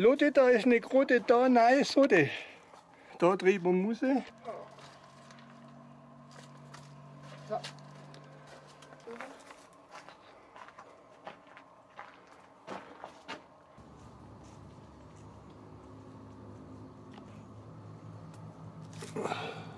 Lotte, da ist eine Grote, da nein, Sote. Da drüben muss ich. Ugh.